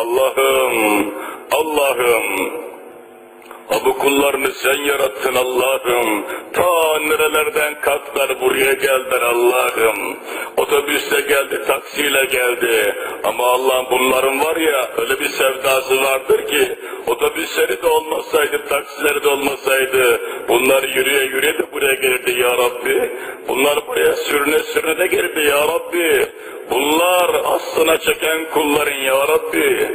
Allah'ım, Allah'ım, bu kullarını sen yarattın Allah'ım. Ta nerelerden kalktılar buraya geldiler Allah'ım. Otobüste geldi, taksiyle geldi. Ama Allah'ım bunların var ya öyle bir sevdası vardır ki otobüsleri de olmasaydı, taksileri de olmasaydı bunlar yürüye yürüye de buraya gelirdi ya Rabbi. Bunlar buraya sürüne sürüne de gelirdi ya Rabbi. Bunlar aslına çeken kulların ya Rabbi.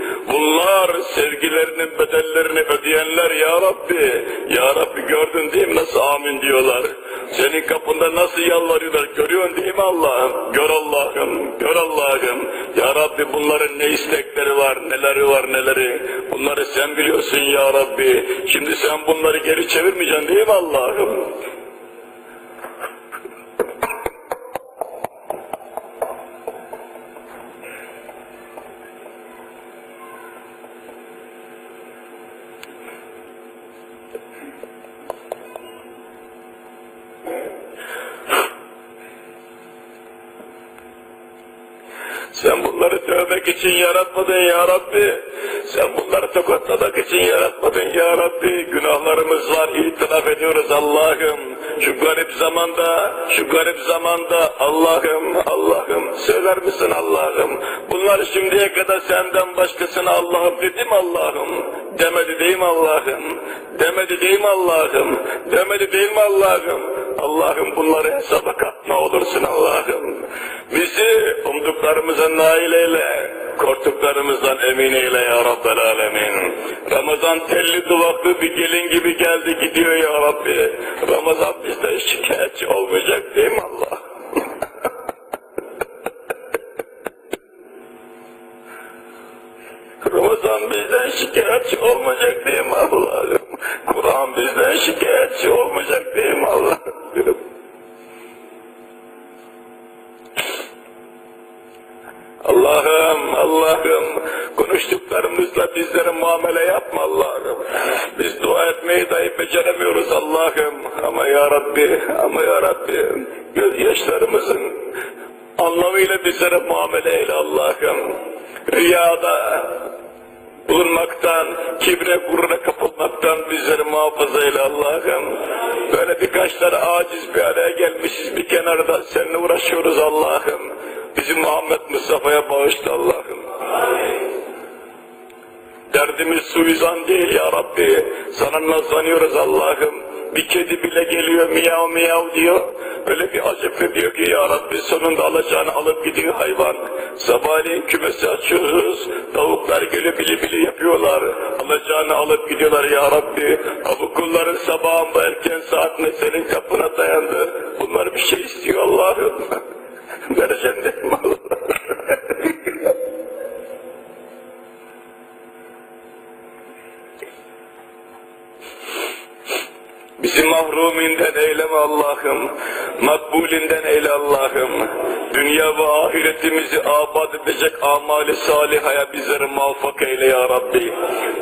Bunlar sevgilerinin bedellerini ödeyenler ya Rabbi. Ya Rabbi gördün değil mi nasıl amin diyorlar. Senin kapında nasıl yalvarıyorlar görüyorsun değil mi Allah'ım? Gör Allah'ım, gör Allah'ım. Ya Rabbi bunların ne istekleri var, neleri var, neleri. Bunları sen biliyorsun ya Rabbi. Şimdi sen bunları geri çevirmeyeceksin değil mi Allah'ım? Dövmek için yaratmadın ya Rabbi. Sen bunları tokatlamak için yaratmadın ya Rabbi. Günahlarımız var, itiraf ediyoruz Allah'ım. Şu garip zamanda, şu garip zamanda Allah'ım, Allah'ım söyler misin Allah'ım? Bunlar şimdiye kadar senden başkasına Allah'ım dedim Allah'ım. Demedi değil mi Allah'ım? Demedi değil mi Allah'ım? Demedi değil mi Allah'ım? Allah'ım bunları hesaba katma olursun Allah'ım. Bizi umduklarımıza nail eyle, korktuklarımızdan emin eyle ya Rabbel Alemin. Ramazan telli duvaklı bir gelin gibi geldi gidiyor ya beceremiyoruz Allah'ım. Ama ya Rabbi, ama ya Rabbi, gözyaşlarımızın anlamıyla bizlere muamele eyle Allah'ım. Rüyada bulunmaktan, kibre gurura kapılmaktan bizleri muhafaza eyle Allah'ım. Böyle birkaç tane aciz bir araya gelmişiz bir kenarda seninle uğraşıyoruz Allah'ım. Bizi Muhammed Mustafa'ya bağışla Allah'ım. Derdimiz suizan değil ya Rabbi. Sana nazlanıyoruz Allah'ım. Bir kedi bile geliyor miyav miyav diyor. Öyle bir acıklı diyor ki ya Rabbi sonunda alacağını alıp gidiyor hayvan. Sabahleyin kümesi açıyoruz. Tavuklar geliyor bili bili yapıyorlar. Alacağını alıp gidiyorlar ya Rabbi. Bu kulların sabahın erken saatinde senin kapına dayandı. Bunlar bir şey istiyor Allah'ım. Vereceksin değil mi Allah? Bizi mahruminden eyleme Allah'ım. Makbulinden eyle Allah'ım. Dünya ve ahiretimizi abad edecek amali salihaya bizleri muvaffak eyle ya Rabbi.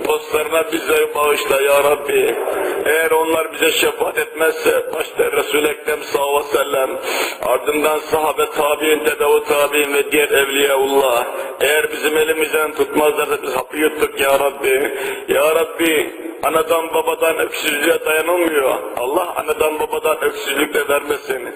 Dostlarına bizleri bağışla ya Rabbi. Eğer onlar bize şefaat etmezse başta Resul-i Ekrem sallallahu aleyhi ve sellem ardından sahabe tabi'in, tedavu tabi'in ve diğer evliyaullah eğer bizim elimizden tutmazlarsa biz hapı yuttuk ya Rabbi. Ya Rabbi anadan babadan öksüzlüğe dayanılmıyor. Allah anadan babadan öksüzlük de vermesin.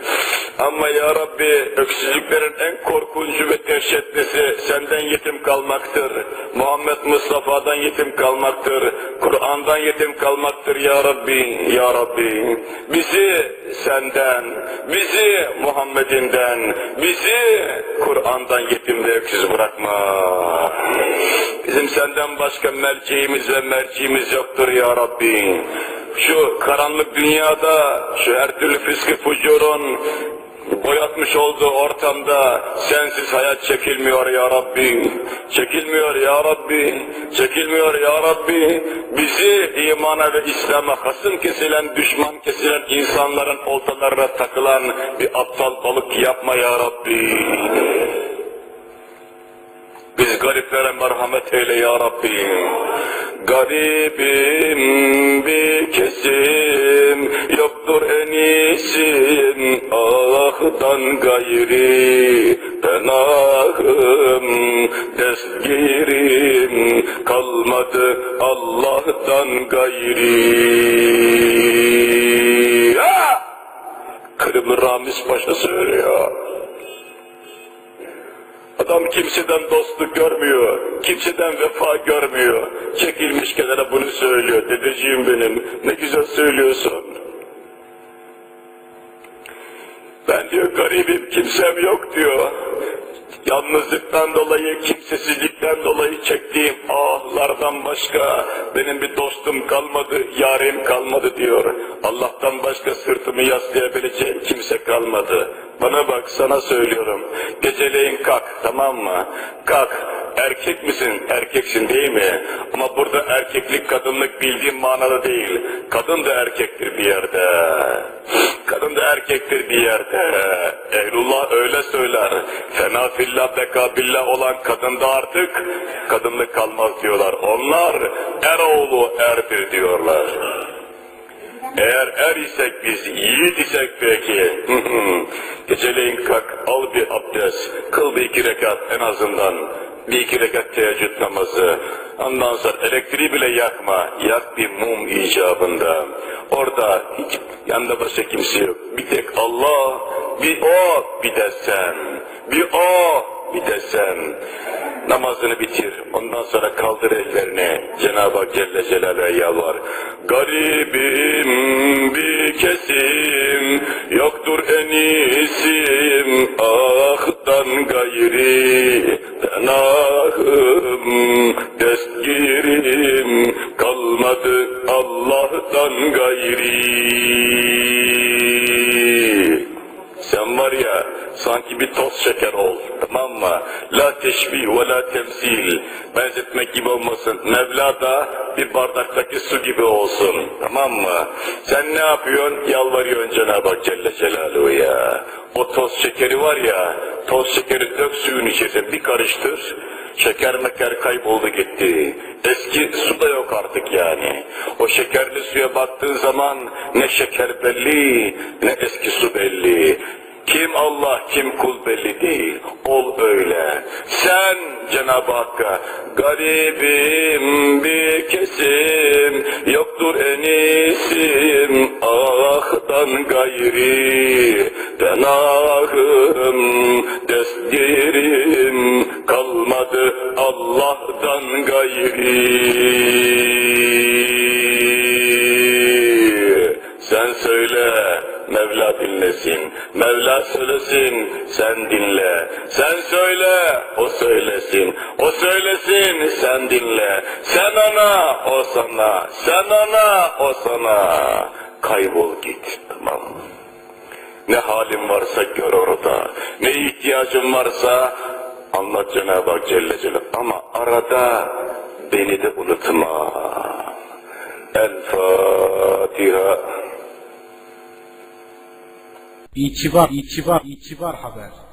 Ama ya Rabbi öksüzlüklerin en korkuncu ve dehşetlisi senden yetim kalmaktır. Muhammed Mustafa'dan yetim kalmaktır. Kur'an'dan yetim kalmaktır ya Rabbi, ya Rabbi. Bizi senden, bizi Muhammed'inden, bizi Kur'an'dan yetim ve öksüz bırakma. Bizim senden başka merceğimiz ve merciğimiz yoktur ya Rabbi. Şu karanlık dünyada, şu her türlü fiski fucurun boyatmış olduğu ortamda sensiz hayat çekilmiyor ya Rabbi. Çekilmiyor ya Rabbi. Çekilmiyor ya Rabbi. Bizi imana ve İslam'a hasım kesilen, düşman kesilen insanların oltalarına takılan bir aptal balık yapma ya Rabbi. Biz gariplere merhamet eyle ya Rabbi. Garibim bir kesim yoktur en iyisin Allah'tan gayri penahım tezgirim kalmadı Allah'tan gayri. Ha! Kırımlı Ramiz Paşa söylüyor. Adam kimseden dostluk görmüyor, kimseden vefa görmüyor. Çekilmiş kenara bunu söylüyor. Dedeciğim benim, ne güzel söylüyorsun. Ben diyor garibim, kimsem yok diyor. Yalnızlıktan dolayı, kimsesizlikten dolayı çektiğim ahlardan başka benim bir dostum kalmadı, yarim kalmadı diyor. Allah'tan başka sırtımı yaslayabileceğim kimse kalmadı. Bana bak sana söylüyorum. Geceleyin kalk tamam mı? Kalk. Erkek misin? Erkeksin değil mi? Ama burada erkeklik kadınlık bildiğim manada değil. Kadın da erkektir bir yerde. Kadın da erkektir bir yerde. Ehlullah öyle söyler. Fena fillah beka billah olan kadında artık kadınlık kalmaz diyorlar. Onlar eroğlu erdir diyorlar. Eğer er isek biz, yiğit isek peki. Geceleyin kalk, al bir abdest, kıl bir iki rekat en azından. Bir iki rekat teheccüd namazı. Ondan sonra elektriği bile yakma, yak bir mum icabında. Orada hiç yanında başka kimse yok. Bir tek Allah, bir o, bir de sen. Bir o, bir de sen. Namazını bitir. Ondan sonra kaldır ellerini. Cenab-ı Hak Celle Celaluhu'ya yalvar. Garibim bir kesim, yoktur enisim, ahdan gayri, penahım, destgirim, kalmadı Allah'tan gayri. Sen var ya bir toz şeker ol tamam mı? La teşbih ve la temsil. Benzetmek gibi olmasın. Mevla da bir bardaktaki su gibi olsun. Tamam mı? Sen ne yapıyorsun? Yalvarıyorsun Cenab-ı Hak Celle Celaluhu ya. O toz şekeri var ya, toz şekeri dök suyun içerisine bir karıştır. Şeker meker kayboldu gitti. Eski su da yok artık yani. O şekerli suya baktığın zaman ne şeker belli, ne eski su belli. Allah, kim kul belli değil. Ol öyle. Sen Cenab-ı Hakk'a garibim bir kesim, yoktur enisim, ahdan gayri, penahım, destgirim, kalmadı Allah'tan gayri. Mevla söylesin, sen dinle. Sen söyle, o söylesin. O söylesin, sen dinle. Sen ona, o sana. Sen ona, o sana. Kaybol git, tamam mı? Ne halin varsa gör orada. Ne ihtiyacın varsa anlat Cenab-ı Hak Celle Celaluhu. Ama arada beni de unutma. El Fatiha. İtibar, itibar, itibar haber.